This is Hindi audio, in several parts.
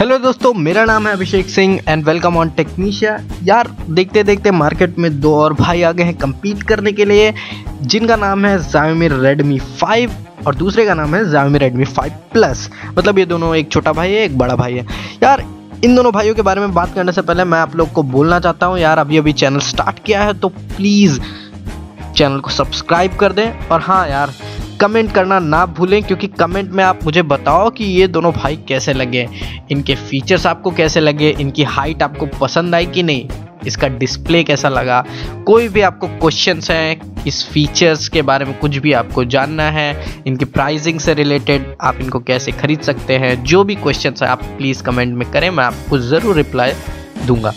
हेलो दोस्तों, मेरा नाम है Abhishek Singh and welcome on Technicia यार देखते देखते मार्केट में दो और भाई आ गए हैं compete करने के लिए, जिनका नाम है Xiaomi Redmi 5 और दूसरे का नाम है Xiaomi Redmi 5 Plus मतलब ये दोनों एक छोटा भाई है, एक बड़ा भाई है। यार, इन दोनों भाइयों के बारे में बात करने से पहले मैं आप लोग को बोलना चाहता हूँ, यार अभी अभी चैनल स्टार्ट किया है तो प्लीज़ चैनल को सब्सक्राइब कर दें। और हाँ यार कमेंट करना ना भूलें, क्योंकि कमेंट में आप मुझे बताओ कि ये दोनों भाई कैसे लगे, इनके फीचर्स आपको कैसे लगे, इनकी हाइट आपको पसंद आई कि नहीं, इसका डिस्प्ले कैसा लगा, कोई भी आपको क्वेश्चंस हैं, इस फीचर्स के बारे में कुछ भी आपको जानना है, इनकी प्राइसिंग से रिलेटेड आप इनको कैसे खरीद सकते हैं, जो भी क्वेश्चंस हैं, आप प्लीज़ कमेंट में करें, मैं आपको ज़रूर रिप्लाई दूँगा।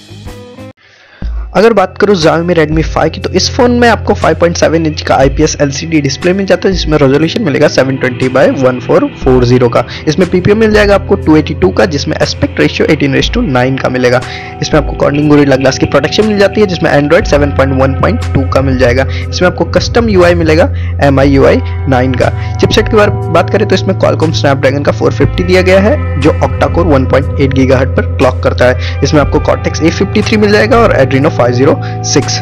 अगर बात करूँ Xiaomi Redmi 5 की तो इस फ़ोन में आपको 5.7 इंच का IPS LCD डिस्प्ले मिल जाता है, जिसमें रेजोल्यूशन मिलेगा 720 बाय 1440 का। इसमें PPO मिल जाएगा आपको 282 का, जिसमें एस्पेक्ट रेशियो 18:9 का मिलेगा। इसमें आपको कॉर्निंग गोरिल्ला ग्लास की प्रोटेक्शन मिल जाती है, जिसमें एंड्रॉइड 7.1.2 का मिल जाएगा। इसमें आपको कस्टम UI मिलेगा MI UI 9 का। चिपसेट की बात करें तो इसमें Qualcomm Snapdragon का 450 दिया गया है, जो core 1.8 GHz पर क्लॉक करता है। इसमें आपको Cortex A53 मिल जाएगा और Adreno 506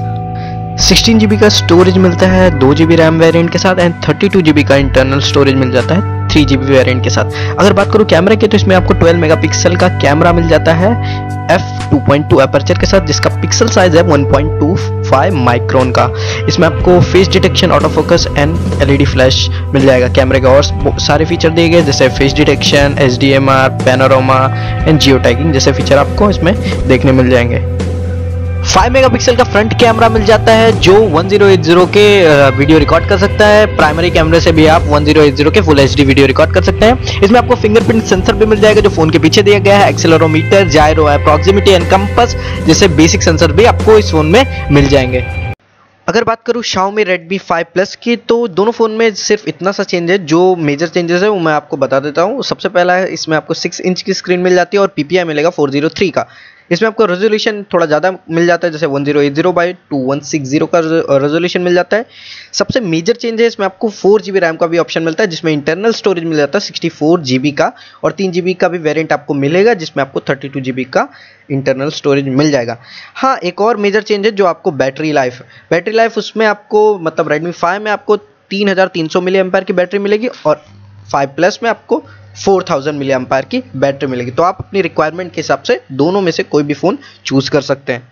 16 जीबी का स्टोरेज मिलता है, दो जीबी रैम वेरिएंट के साथ एंड 32 जीबी का इंटरनल स्टोरेज मिल जाता है थ्री जीबी वेरिएंट के साथ। अगर बात करूँ कैमरे की तो इसमें आपको 12 मेगापिक्सल का कैमरा मिल जाता है, f 2.2 अपर्चर के साथ, जिसका पिक्सल साइज़ है 1.25 माइक्रोन का। इसमें आपको face detection auto focus and LED flash मिल जाएगा कैमरे का, और सारे फीचर दिए गए, जैसे face detection H D M R panorama and geotagging जैसे फीचर आपको इसमें देखने मिल जाएँगे। 5 मेगापिक्सल का फ्रंट कैमरा मिल जाता है, जो 1080 के वीडियो रिकॉर्ड कर सकता है। प्राइमरी कैमरे से भी आप 1080 के फुल एचडी वीडियो रिकॉर्ड कर सकते हैं। इसमें आपको फिंगरप्रिंट सेंसर भी मिल जाएगा, जो फ़ोन के पीछे दिया गया है। एक्सेलरोमीटर जायरो है प्रॉक्सिमिटी एंड कंपस जैसे बेसिक सेंसर भी आपको इस फ़ोन में मिल जाएँगे। अगर बात करूँ Xiaomi Redmi 5 Plus की तो दोनों फ़ोन में सिर्फ़ इतना सा चेंज है, जो मेजर चेंजेस है, वो मैं आपको बता देता हूँ। सबसे पहला है, इसमें आपको 6 इंच की स्क्रीन मिल जाती है और PPI मिलेगा 403 का। इसमें आपको रेजोल्यूशन थोड़ा ज़्यादा मिल जाता है, जैसे 1080 zero eight zero by two one six zero का रेजोल्यूशन मिल जाता है। सबसे मेजर चेंज है, इसमें आपको फोर जी बी रैम का भी ऑप्शन मिलता है, जिसमें इंटरनल स्टोरेज मिल जाता है सिक्सटी फोर जी बी का, और तीन जी बी का भी वेरियंट आपको मिलेगा, जिसमें आपको थर्टी टू जी बी का इंटरनल स्टोरेज मिल जाएगा। हाँ एक और मेजर चेंज है, जो आपको बैटरी लाइफ बैटरी लाइफ उसमें आपको मतलब रेडमी फाइव में आपको तीन हज़ार तीन सौ मिली एम्पायर की बैटरी मिलेगी, और फाइव प्लस में आपको 4000 थाउज़ेंड मिली एम्पायर की बैटरी मिलेगी। तो आप अपनी रिक्वायरमेंट के हिसाब से दोनों में से कोई भी फ़ोन चूज़ कर सकते हैं।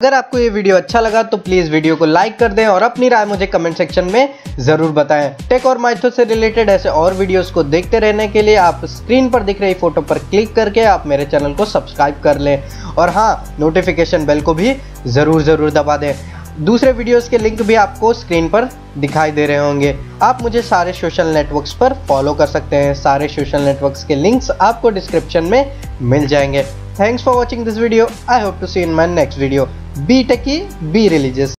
अगर आपको ये वीडियो अच्छा लगा तो प्लीज़ वीडियो को लाइक कर दें और अपनी राय मुझे कमेंट सेक्शन में ज़रूर बताएँ। टेक और माइथो से रिलेटेड ऐसे और वीडियोस को देखते रहने के लिए आप स्क्रीन पर दिख रही फ़ोटो पर क्लिक करके आप मेरे चैनल को सब्सक्राइब कर लें। और हाँ नोटिफिकेशन बेल को भी ज़रूर ज़रूर दबा दें। दूसरे वीडियोस के लिंक भी आपको स्क्रीन पर दिखाई दे रहे होंगे। आप मुझे सारे सोशल नेटवर्क्स पर फॉलो कर सकते हैं। सारे सोशल नेटवर्क्स के लिंक्स आपको डिस्क्रिप्शन में मिल जाएँगे। Thanks for watching this video I hope to see in my next video be techy be religious